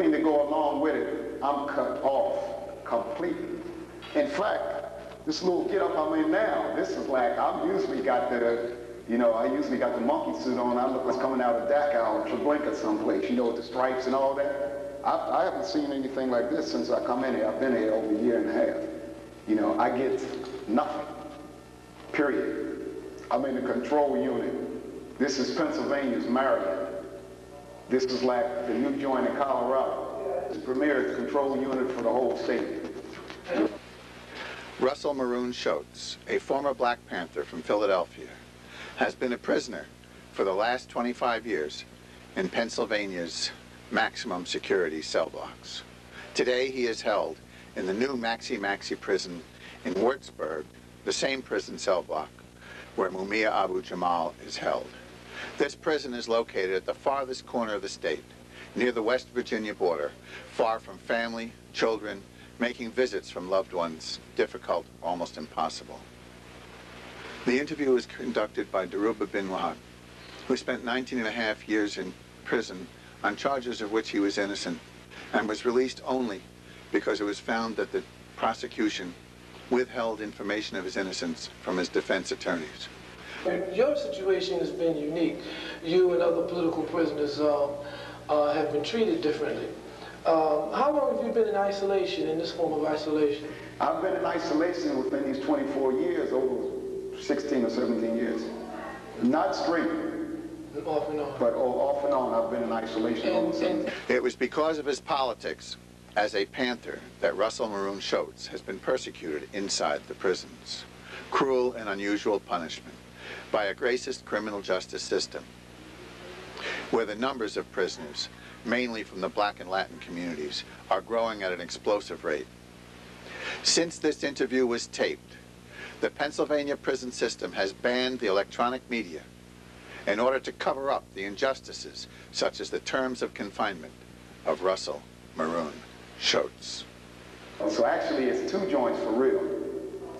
everything that go along with it, I'm cut off completely. In fact, this little get up I'm in now, this is like, I'm usually got the, you know, I usually got the monkey suit on. I look like coming out of Dachau or Treblinka someplace, you know, with the stripes and all that. I, I haven't seen anything like this since I come in here. I've been here over a year and a half. You know, I get nothing, period. I'm in the control unit. This is Pennsylvania's Marion. This is like the new joint in Colorado. It's the premier control unit for the whole state. Russell Maroon Shoatz, a former Black Panther from Philadelphia, has been a prisoner for the last 25 years in Pennsylvania's maximum security cell blocks. Today he is held in the new Maxi Maxi prison in Waynesburg, the same prison cell block where Mumia Abu Jamal is held. This prison is located at the farthest corner of the state, near the West Virginia border, far from family, children, making visits from loved ones difficult, almost impossible. The interview was conducted by Dhoruba bin Wahad, who spent 19 and a half years in prison on charges of which he was innocent and was released only because it was found that the prosecution withheld information of his innocence from his defense attorneys. Your situation has been unique. You and other political prisoners uh, uh, have been treated differently. Um, how long have you been in isolation, in this form of isolation? I've been in isolation within these 24 years, over 16 or 17 years. Not straight. Off and on. But off and on, I've been in isolation and, and It was because of his politics as a Panther that Russell Maroon Shoatz has been persecuted inside the prisons. Cruel and unusual punishment by a racist criminal justice system where the numbers of prisoners, mainly from the black and Latin communities, are growing at an explosive rate. Since this interview was taped, the Pennsylvania prison system has banned the electronic media in order to cover up the injustices such as the terms of confinement of Russell Maroon Shoatz. So actually it's two joints for real.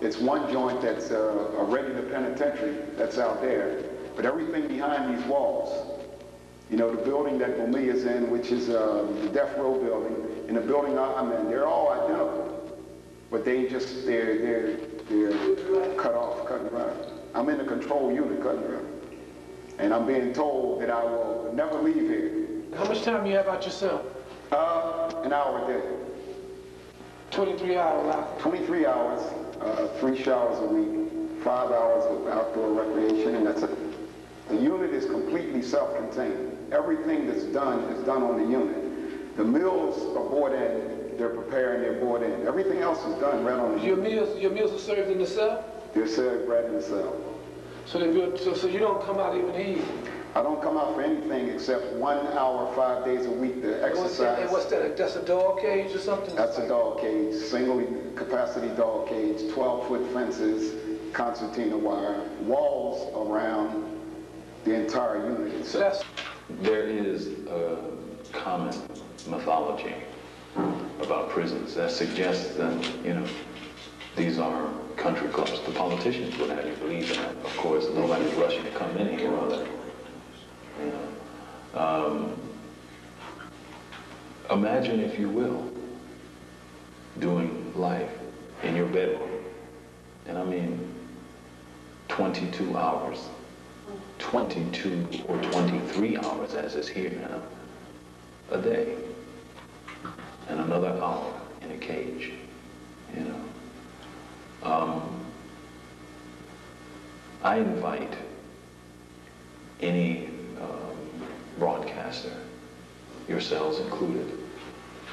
It's one joint that's a, a regular penitentiary that's out there, but everything behind these walls, you know, the building that Mumia is in, which is uh, the death row building, and the building I'm in, they're all identical, but they just, they're, they're, they're cut off, cut and run. I'm in the control unit, cut and run. And I'm being told that I will never leave here. How much time you have out yourself? Uh, an hour a day. 23 hours 23 hours, uh, three showers a week, five hours of outdoor recreation, and that's it. The unit is completely self-contained. Everything that's done is done on the unit. The meals are brought in, they're preparing, they're brought in. Everything else is done right on the your unit. meals, your meals are served in the cell? They're served right in the cell. So, so, so you don't come out even eat? I don't come out for anything except one hour, five days a week to And what's that, exercise. and what's that, that's a dog cage or something? That's a dog cage, single capacity dog cage, 12 foot fences, concertina wire, walls around the entire unit. So that's, There is a common mythology about prisons that suggests that, you know, these are country clubs. The politicians would have you believe that. Of course, nobody's rushing to come in here, are they? Um, imagine, if you will, doing life in your bedroom. And I mean 22 hours 22 or 23 hours, as is here now, a day, and another hour in a cage, you know. Um, I invite any broadcaster, yourselves included,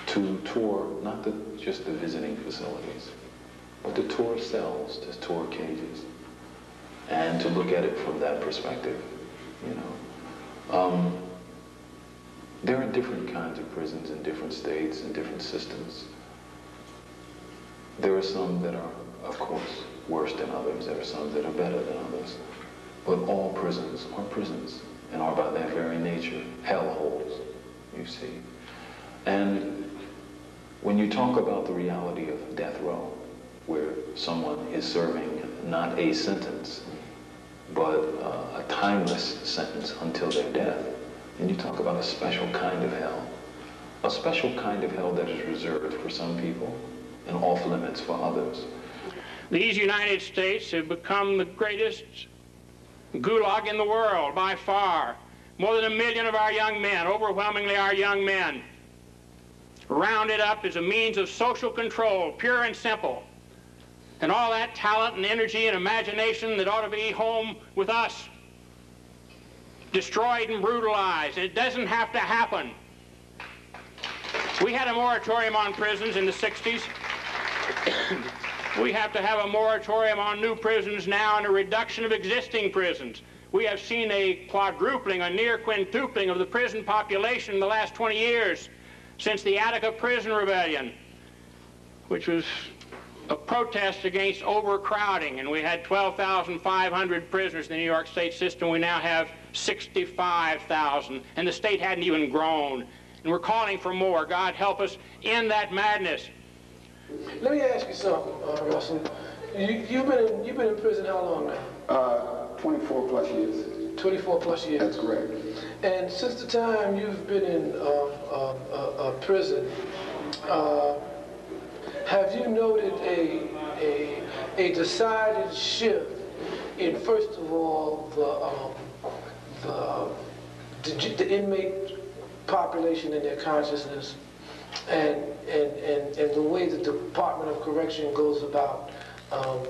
to tour not the, just the visiting facilities, but to tour cells, to tour cages and to look at it from that perspective, you know. Um, there are different kinds of prisons in different states and different systems. There are some that are, of course, worse than others. There are some that are better than others. But all prisons are prisons and are by their very nature hellholes, you see. And when you talk about the reality of death row, where someone is serving not a sentence, but uh, a timeless sentence until their death. And you talk about a special kind of hell. a special kind of hell that is reserved for some people and off limits for others. These United States have become the greatest gulag in the world by far. More than a million of our young men, overwhelmingly our young men, rounded up as a means of social control, pure and simple. And all that talent and energy and imagination that ought to be home with us, destroyed and brutalized. It doesn't have to happen. We had a moratorium on prisons in the 60s. We have to have a moratorium on new prisons now and a reduction of existing prisons. We have seen a quadrupling, a near quintupling of the prison population in the last 20 years since the Attica Prison Rebellion, which was a protest against overcrowding, and we had 12,500 prisoners in the New York State system. We now have 65,000, and the state hadn't even grown. And we're calling for more. God help us in that madness. Let me ask you something, uh, Russell. You, you've been in, you've been in prison how long now? Uh, 24 plus years. 24 plus years. That's correct. And since the time you've been in uh, uh, uh, uh, prison, uh, have you noted a, a, a decided shift in, first of all, the, um, the, the, the inmate population and their consciousness, and, and, and, and the way the Department of Correction goes about um,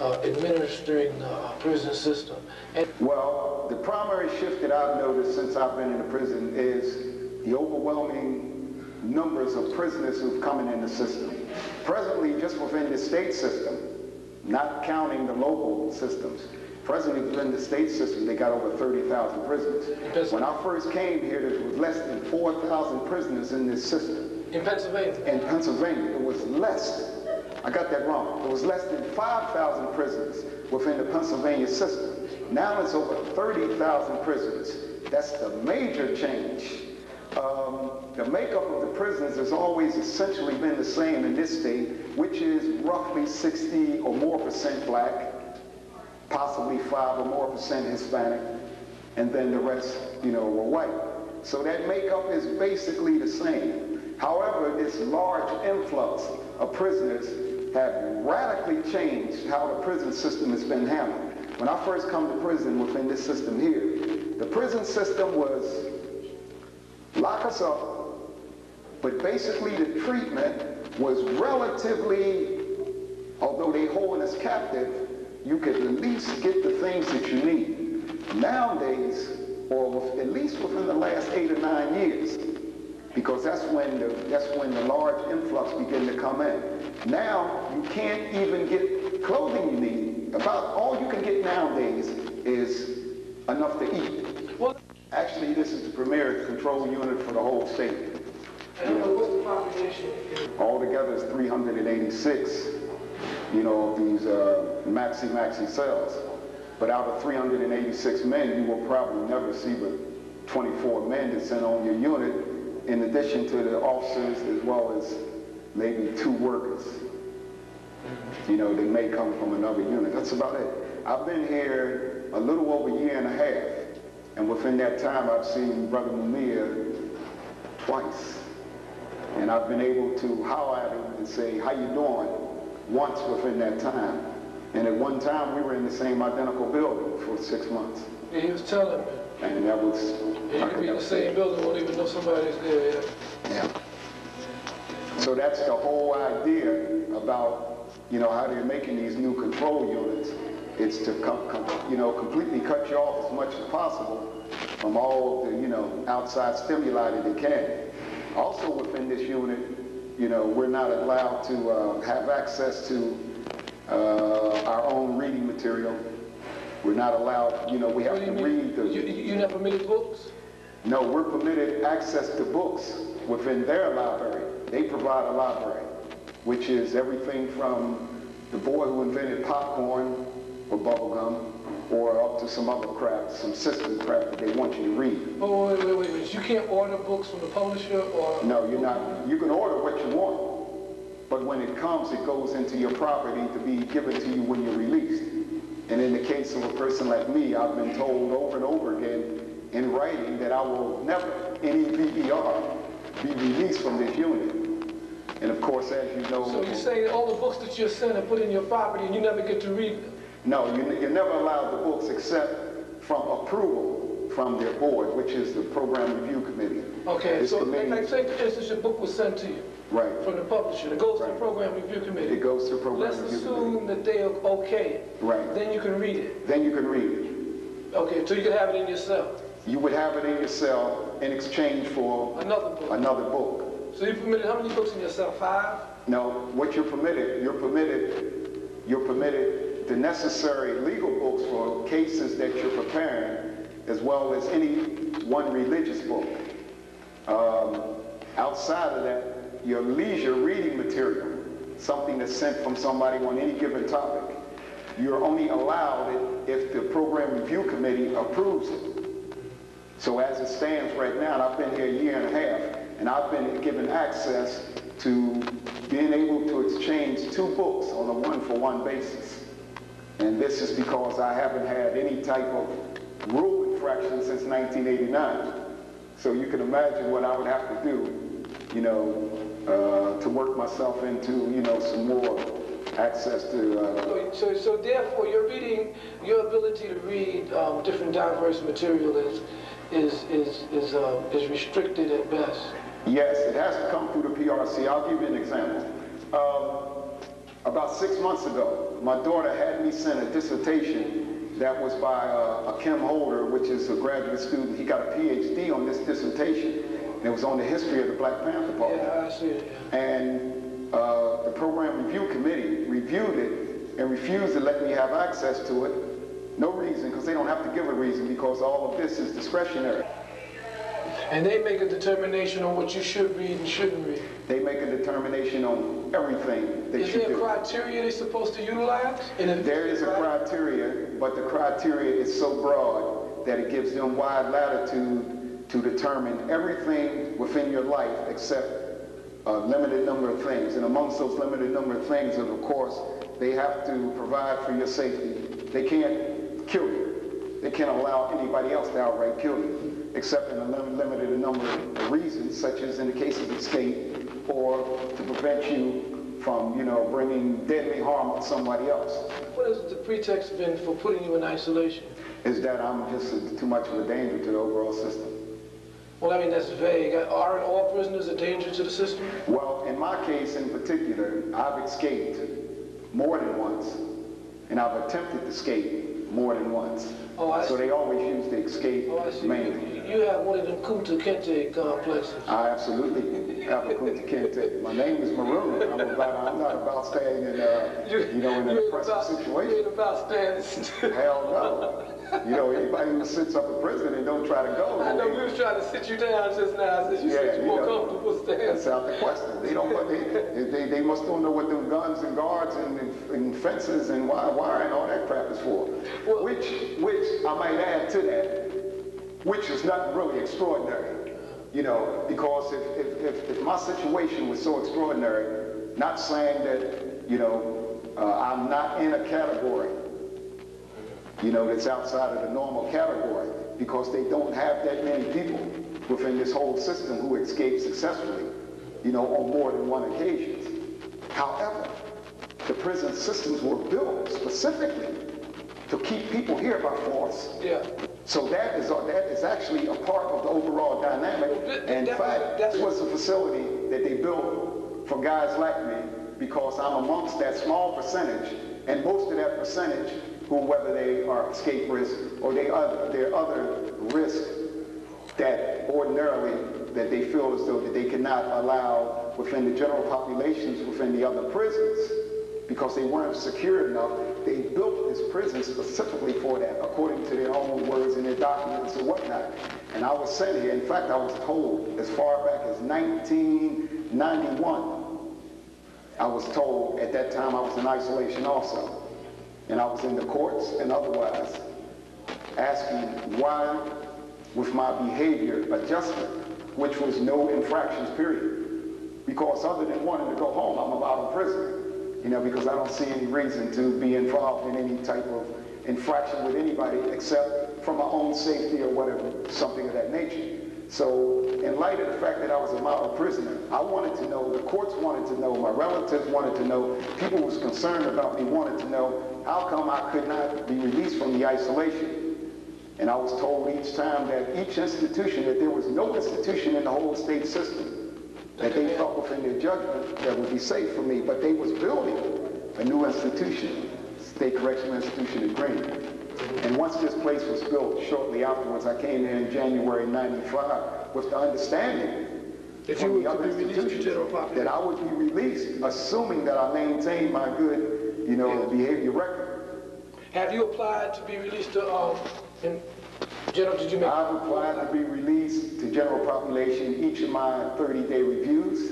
uh, administering the uh, prison system? And Well, the primary shift that I've noticed since I've been in the prison is the overwhelming numbers of prisoners who've come in the system. Presently, just within the state system, not counting the local systems, presently within the state system, they got over 30,000 prisoners. When I first came here, there was less than 4,000 prisoners in this system. In Pennsylvania, In Pennsylvania, it was less, I got that wrong, it was less than 5,000 prisoners within the Pennsylvania system. Now it's over 30,000 prisoners. That's the major change. Um, the makeup of the prisons has always essentially been the same in this state, which is roughly 60 or more percent black, possibly 5 or more percent Hispanic, and then the rest, you know, were white. So that makeup is basically the same. However, this large influx of prisoners have radically changed how the prison system has been handled. When I first come to prison within this system here, the prison system was lock us up, but basically the treatment was relatively, although they hold us captive, you could at least get the things that you need. Nowadays, or with, at least within the last eight or nine years, because that's when the that's when the large influx begin to come in. Now you can't even get clothing you need. About all you can get nowadays is enough to eat. well, Actually, this is the premier control unit for the whole state. and what's the population? Altogether, it's 386, you know, these uh, maxi maxi cells. But out of 386 men, you will probably never see but 24 men that's in on your unit, in addition to the officers as well as maybe two workers. You know, they may come from another unit. That's about it. I've been here a little over a year and a half, and within that time, I've seen Brother Mumia twice. And I've been able to holler at him and say, how you doing, once within that time. And at one time, we were in the same identical building for six months. He was telling me. And that was... You could be in the same building, won't even know somebody's there. Yeah. Yeah. So that's the whole idea about, you know, how they're making these new control units. It's to, com- com- you know, completely cut you off as much as possible from all of the, you know, outside stimuli that they can. Also within this unit, you know, we're not allowed to uh, have access to uh, our own reading material. We're not allowed, you know, we have to read the... You, you you not permitted books? No, we're permitted access to books within their library. They provide a library, which is everything from the boy who invented popcorn or bubblegum, or up to some other crap, some system crap that they want you to read. Oh, wait, wait, wait, wait. You can't order books from the publisher or? No, you're not. You can order what you want, but when it comes, it goes into your property to be given to you when you're released. And in the case of a person like me, I've been told over and over again in writing that I will never, N-E-V-E-R, be released from this unit. And of course, as you know... So you're saying all the books that you're sent are put in your property and you never get to read them? No, you, you're never allowed the books except from approval from their board, which is the Program Review Committee. Okay, so committee- like, say for instance, your book was sent to you. Right. From the publisher, it goes to the Right. program review committee. It goes to Program Let's Review assume that they okay it. Right. Then you can read it. Then you can read it. Okay, so you can have it in your cell. You would have it in your cell in exchange for Another book. another book. So you permitted, how many books in your cell? Five? No, what you're permitted, you're permitted, you're permitted the necessary legal books for cases that you're preparing, as well as any one religious book. Um, outside of that, your leisure reading material, something that's sent from somebody on any given topic, you're only allowed it if the program review committee approves it. So as it stands right now, and I've been here a year and a half, and I've been given access to being able to exchange two books on a one-for-one basis. And this is because I haven't had any type of rule infraction since 1989. So you can imagine what I would have to do, you know, uh, to work myself into, you know, some more access to uh, So, so, therefore, your reading, your ability to read um, different diverse material is, is, is, is, uh, is restricted at best. Yes, it has to come through the PRC. I'll give you an example. Um, about six months ago, my daughter had me send a dissertation that was by uh, a Kim Holder, which is a graduate student. He got a PhD on this dissertation, and it was on the history of the Black Panther Party. Yeah, I see it, yeah. And uh, the program review committee reviewed it and refused to let me have access to it. No reason, because they don't have to give a reason, because all of this is discretionary. And they make a determination on what you should read and shouldn't read. They make a determination on everything that Is you there a criteria they're supposed to utilize? There is a criteria, but the criteria is so broad that it gives them wide latitude to determine everything within your life except a limited number of things. And amongst those limited number of things, of course, they have to provide for your safety. They can't kill you. They can't allow anybody else to outright kill you, except in a limited number of reasons, such as in the case of escape, or to prevent you from, you know, bringing deadly harm on somebody else. What has the pretext been for putting you in isolation? is that I'm just too much of a danger to the overall system. Well, I mean, that's vague. Aren't all prisoners a danger to the system? Well, in my case in particular, I've escaped more than once, and I've attempted to escape more than once. Oh, I so they always use the escape Oh, mainly. You, you have one of them Kunta Kinte complexes. I absolutely have a Kunta Kinte. My name is Maroon. I'm about, I'm not about staying in, uh, you know, in an You oppressive about- You situation. ain't about standing still. Hell no. You know, anybody who sits up in prison and don't try to go, I know we was trying to sit you down just now, since you Yeah, said you you more know, comfortable standing. That's out the question. They don't, they, they, they must don't know what them guns and guards and, and fences and wire, wire and all that crap is for. Well- Which, which I might add to that, which is not really extraordinary. You know, because if, if, if, if my situation was so extraordinary, not saying that, you know, uh, I'm not in a category, you know, that's outside of the normal category because they don't have that many people within this whole system who escape successfully, you know, on more than one occasion. However, the prison systems were built specifically to keep people here by force. Yeah. So that is, that is actually a part of the overall dynamic. That- In that- fact, that's- was a facility that they built for guys like me because I'm amongst that small percentage, and most of that percentage, who whether they are escape risk or they other, there are other risks that ordinarily that they feel as though that they cannot allow within the general populations within the other prisons because they weren't secure enough. They built this prison specifically for that, according to their own words and their documents and whatnot. And I was sent here. In fact, I was told as far back as 1991. I was told at that time I was in isolation also. And I was in the courts and otherwise asking why with my behavior adjustment, which was no infractions period. Because other than wanting to go home, I'm about in prison. You know, because I don't see any reason to be involved in any type of infraction with anybody except for my own safety or whatever, something of that nature. So in light of the fact that I was a model prisoner, I wanted to know, the courts wanted to know, my relatives wanted to know, people was concerned about me wanted to know, how come I could not be released from the isolation? And I was told each time that each institution, that there was no institution in the whole state system that they felt within their judgment that would be safe for me, but they was building a new institution, State Correctional Institution in Greene. And once this place was built, shortly afterwards, I came there in January 95 with the understanding from you the were to other be released general population. that I would be released, assuming that I maintained my good, you know, behavior record. Have you applied to be released to, um, in, General, did you make? I've applied to be released to general population each of my 30-day reviews.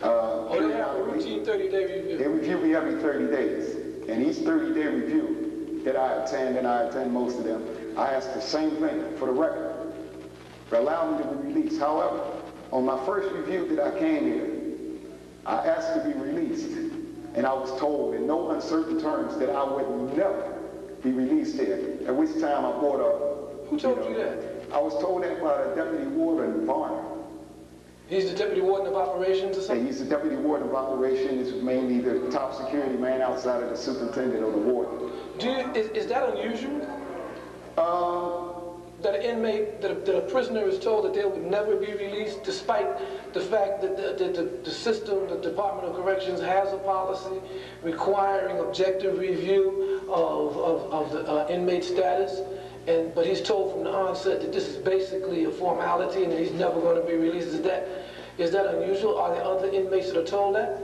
Uh, Oh, they have a routine 30-day review? They review. me every 30 days. And each 30-day review that I attend, and I attend most of them, I ask the same thing for the record. Allow me to be released. However, on my first review that I came here, I asked to be released. And I was told in no uncertain terms that I would never be released here. At which time I brought up. Who told you know, that? I was told that by the deputy warden, Varner. He's the deputy warden of operations or something? he's the deputy warden of operations, mainly the top security man outside of the superintendent of the ward. Do you, is, is that unusual? Um, That an inmate, that a, that a prisoner is told that they would never be released despite the fact that the, that the, the system, the Department of Corrections has a policy requiring objective review of, of, of the uh, inmate status? And, but he's told from the onset that this is basically a formality and that he's never going to be released. Is that, is that unusual? Are there other inmates that are told that?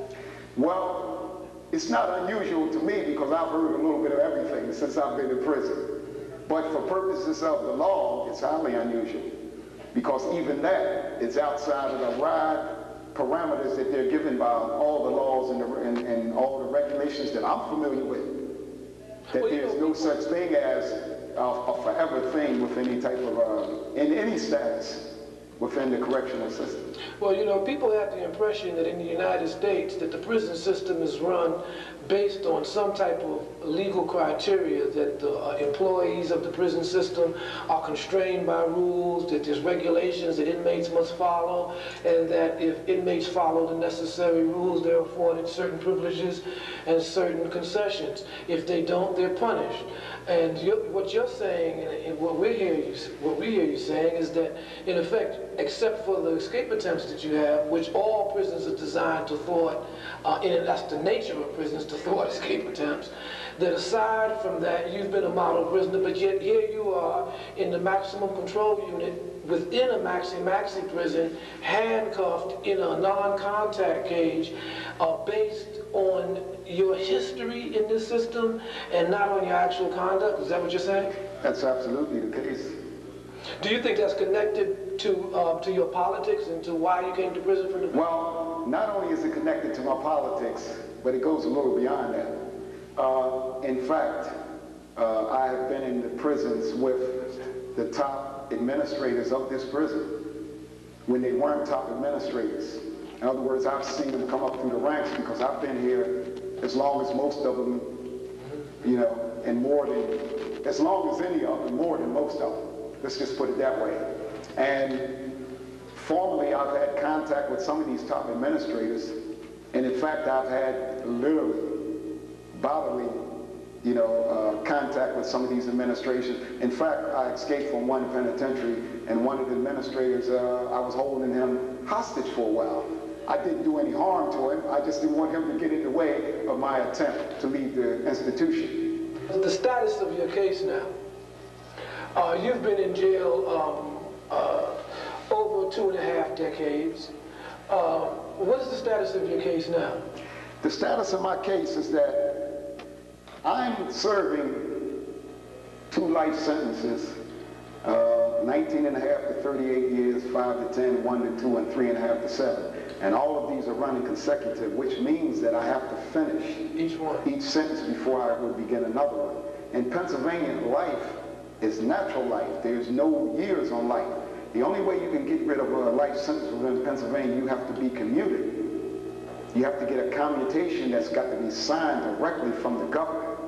well, it's not unusual to me because I've heard a little bit of everything since I've been in prison. But for purposes of the law, it's highly unusual because even that is outside of the wide parameters that they're given by all the laws and, the, and, and all the regulations that I'm familiar with. That Well, there's know, no such thing as a, forever thing with any type of, uh, in any status within the correctional system. Well, you know, people have the impression that in the United States that the prison system is run based on some type of legal criteria that the uh, employees of the prison system are constrained by rules, that there's regulations that inmates must follow, and that if inmates follow the necessary rules, they're afforded certain privileges and certain concessions. If they don't, they're punished. And you what you're saying, and what we hear you, what we hear you saying, is that in effect, except for the escape attempts that you have, which all prisons are designed to thwart, uh, and that's the nature of prisons to thwart escape attempts. That aside from that, you've been a model prisoner, but yet here you are in the maximum control unit within a maxi-maxi prison, handcuffed in a non-contact cage, uh, based on your history in this system and not on your actual conduct? Is that what you're saying? That's absolutely the case. Do you think that's connected to, uh, to your politics and to why you came to prison for the... Well, not only is it connected to my politics, but it goes a little beyond that. Uh, in fact, uh, I have been in the prisons with the top administrators of this prison when they weren't top administrators. In other words, I've seen them come up through the ranks because I've been here as long as most of them, you know, and more than, as long as any of them, more than most of them. Let's just put it that way. And Formerly, I've had contact with some of these top administrators, and in fact, I've had literally bodily, you know, uh, contact with some of these administrations. In fact, I escaped from one penitentiary, and one of the administrators, uh, I was holding him hostage for a while. I didn't do any harm to him. I just didn't want him to get in the way of my attempt to leave the institution. The status of your case now. Uh, you've been in jail um, uh, over two and a half decades. Uh, what is the status of your case now? The status of my case is that I'm serving two life sentences, uh, 19 and a half to 38 years, 5 to 10, 1 to 2, and 3 and a half to 7. And all of these are running consecutive, which means that I have to finish Each one. each sentence before I would begin another one. In Pennsylvania, life is natural life. There's no years on life. The only way you can get rid of a life sentence within Pennsylvania, you have to be commuted. You have to get a commutation that's got to be signed directly from the government.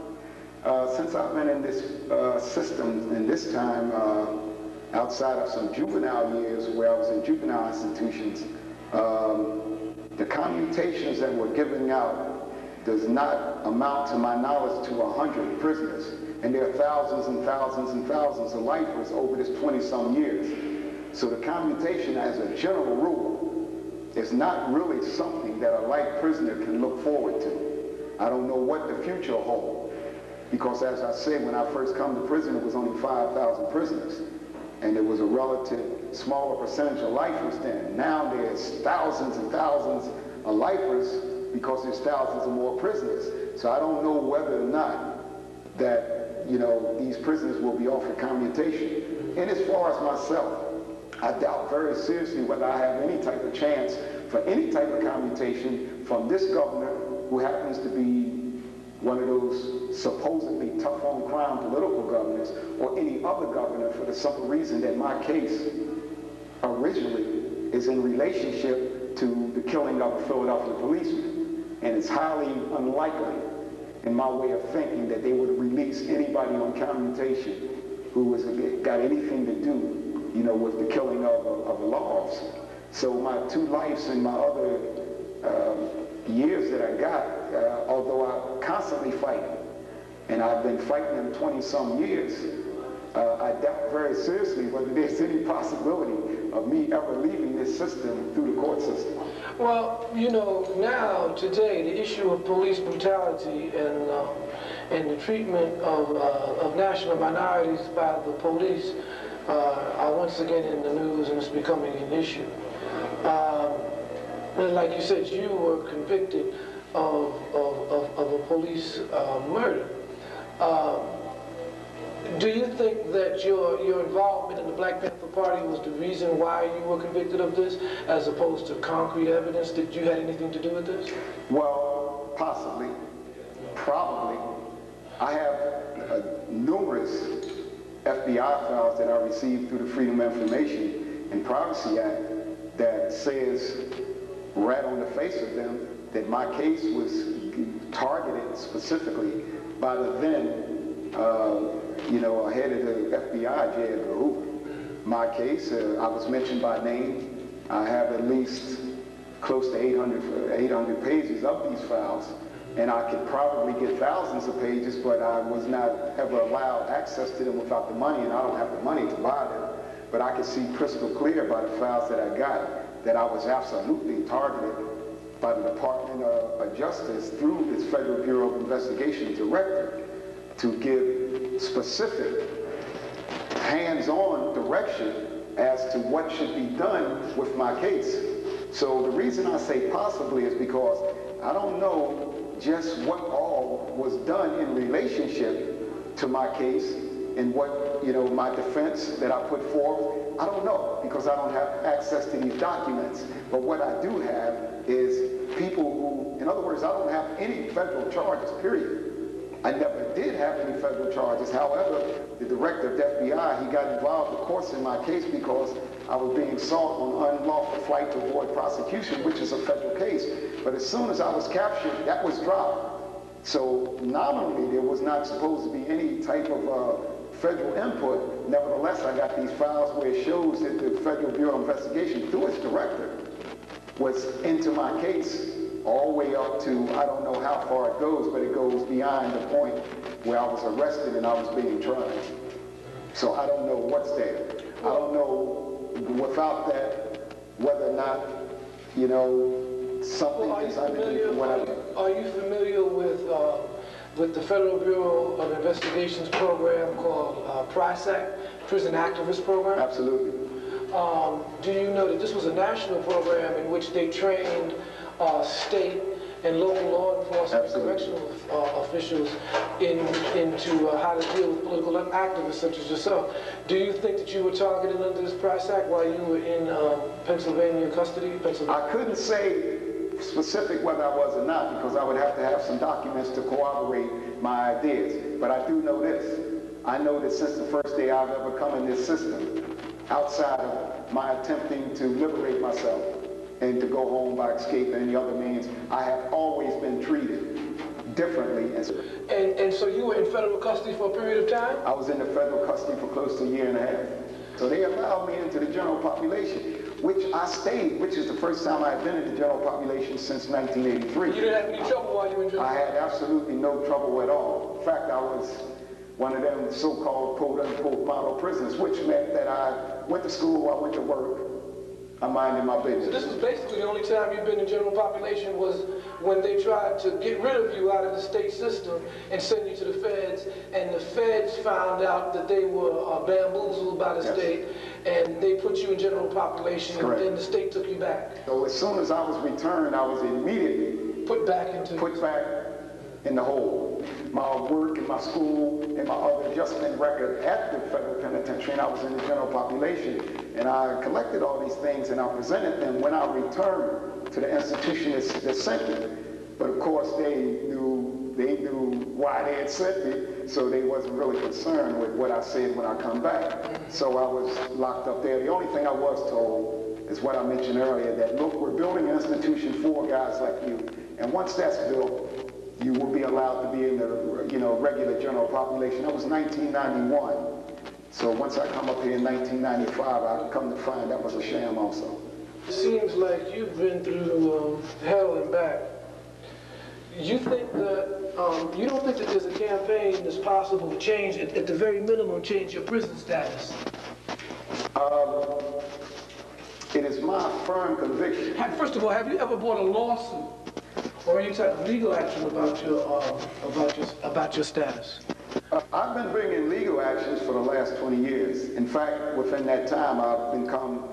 Uh, since I've been in this uh, system, in this time, uh, outside of some juvenile years where I was in juvenile institutions, um, the commutations that were given out does not amount to my knowledge to 100 prisoners. And there are thousands and thousands and thousands of lifers over this 20-some years. So the commutation as a general rule is not really something that a life prisoner can look forward to. I don't know what the future holds. Because as I said, when I first come to prison, it was only 5,000 prisoners. And it was a relative smaller percentage of lifers then. Now there's thousands and thousands of lifers because there's thousands of more prisoners. So I don't know whether or not that, you know, these prisoners will be offered commutation. And as far as myself, I doubt very seriously whether I have any type of chance for any type of commutation from this governor who happens to be one of those supposedly tough on crime political governors or any other governor for the simple reason that my case originally is in relationship to the killing of a Philadelphia policeman. And it's highly unlikely in my way of thinking that they would release anybody on commutation who has got anything to do, you know, with the killing of of a law officer. So my two lives and my other um, years that I got, uh, although I constantly fight, and I've been fighting them 20 some years, uh, I doubt very seriously whether there's any possibility of me ever leaving this system through the court system. Well, you know, now, today, the issue of police brutality and, uh, and the treatment of, uh, of national minorities by the police uh, are once again in the news and it's becoming an issue. Um, and like you said, you were convicted of, of, of, of a police uh, murder. Um, do you think that your, your involvement in the Black Panther Party was the reason why you were convicted of this, as opposed to concrete evidence that you had anything to do with this? Well, possibly, probably. I have uh, numerous FBI files that I received through the Freedom of Information and Privacy Act that says right on the face of them that my case was targeted specifically by the then, uh, you know, head of the FBI, J. Edgar Hoover. My case, uh, I was mentioned by name. I have at least close to 800, 800 pages of these files, and I could probably get thousands of pages, but I was not ever allowed access to them without the money, and I don't have the money to buy them. But I could see crystal clear by the files that I got that I was absolutely targeted by the Department of Justice through its Federal Bureau of Investigation director to give specific hands-on direction as to what should be done with my case. So the reason I say possibly is because I don't know just what all was done in relationship to my case and what, you know, my defense that I put forth. I don't know because I don't have access to these documents. But what I do have is people who, in other words, I don't have any federal charges, period. I never did have any federal charges. However, the director of the FBI, he got involved, of course, in my case because I was being sought on unlawful flight to avoid prosecution, which is a federal case. But as soon as I was captured, that was dropped. So nominally, there was not supposed to be any type of uh, federal input. Nevertheless, I got these files where it shows that the Federal Bureau of Investigation, through its director, was into my case all the way up to, I don't know how far it goes, but it goes beyond the point where I was arrested and I was being tried. So I don't know what's there. I don't know without that whether or not, you know, something Well, is underneath familiar, or are whatever. you- are you familiar with, uh, with the Federal Bureau of Investigations program called uh, PRISACTS, Prison Activist Program? Absolutely. Um, do you know that this was a national program in which they trained uh, state and local law enforcement Absolutely. correctional uh, officials in, into uh, how to deal with political activists such as yourself? Do you think that you were targeted under this price act while you were in um, Pennsylvania custody? Pennsylvania? I couldn't say specific whether I was or not because I would have to have some documents to corroborate my ideas. But I do know this. I know that since the first day I've ever come in this system, outside of my attempting to liberate myself and to go home by escape and any other means, I have always been treated differently. And so And, and so you were in federal custody for a period of time? I was in the federal custody for close to a year and a half. So they allowed me into the general population, which I stayed, which is the first time I had been in the general population since 1983. You didn't have any trouble while you were in jail? I had absolutely no trouble at all. In fact, I was one of them so-called quote-unquote model prisoners, which meant that I went to school, I went to work, I minded my So this business. was basically the only time you've been in general population was when they tried to get rid of you out of the state system and send you to the feds, and the feds found out that they were uh, bamboozled by the Yes. state, and they put you in general population, and then the state took you back, So as soon as I was returned, I was immediately put back into... put back in the hole. My work and my school and my other adjustment record at the federal penitentiary, and I was in the general population. And I collected all these things and I presented them when I returned to the institution that sent me. But of course, they knew, they knew why they had sent me, so they wasn't really concerned with what I said when I come back. So I was locked up there. The only thing I was told is what I mentioned earlier, that look, we're building an institution for guys like you. And once that's built, you will be allowed to be in the, you know, regular general population. That was 1991. So once I come up here in 1995, I come to find that was a sham also. It seems like you've been through um, hell and back. You think that, um, you don't think that there's a campaign that's possible to change, at, at the very minimum, change your prison status? It is my firm conviction First of all, have you ever brought a lawsuit or any type of legal action about your, um, about your, about your status? Uh, I've been bringing legal actions for the last 20 years. In fact, within that time, I've become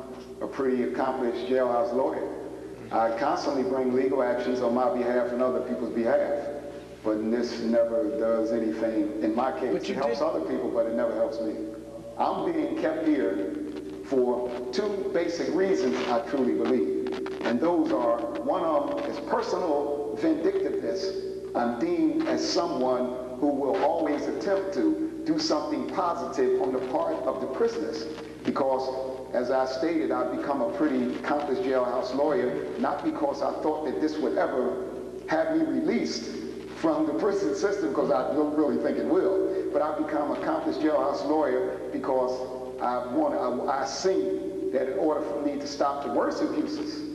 a pretty accomplished jailhouse lawyer. I constantly bring legal actions on my behalf and other people's behalf. But this never does anything, in my case, it helps other people, but it never helps me. I'm being kept here for two basic reasons, I truly believe. And those are, one of them is personal vindictiveness. I'm deemed as someone who will always attempt to do something positive on the part of the prisoners. Because, as I stated, I've become a pretty accomplished jailhouse lawyer, not because I thought that this would ever have me released from the prison system, because I don't really think it will, but I've become an accomplished jailhouse lawyer because I want, I, I see that in order for me to stop the worst abuses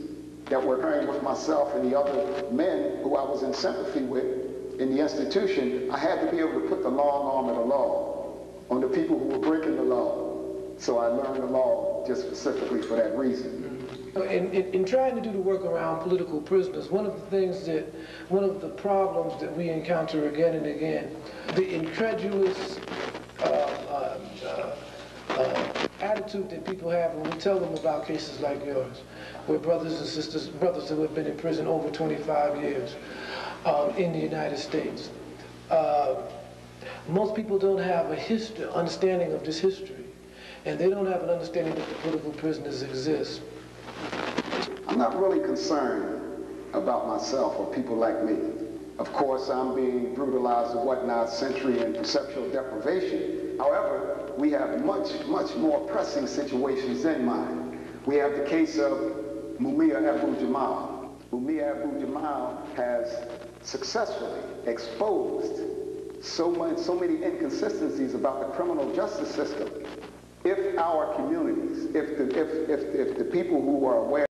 that were occurring with myself and the other men who I was in sympathy with in the institution, I had to be able to put the long arm of the law on the people who were breaking the law. So I learned the law just specifically for that reason. Mm-hmm. In, in, in trying to do the work around political prisoners, one of the things that, one of the problems that we encounter again and again, the incredulous uh, uh, uh, uh, attitude that people have when we tell them about cases like yours, where brothers and sisters, brothers who have been in prison over 25 years um, in the United States. Uh, most people don't have a history, understanding of this history, and they don't have an understanding that the political prisoners exist. I'm not really concerned about myself or people like me. Of course, I'm being brutalized and whatnot, sensory and perceptual deprivation. However, we have much, much more pressing situations in mind. We have the case of Mumia Abu Jamal. Mumia Abu Jamal has successfully exposed so, much, so many inconsistencies about the criminal justice system. If our communities, if the, if, if, if the people who are aware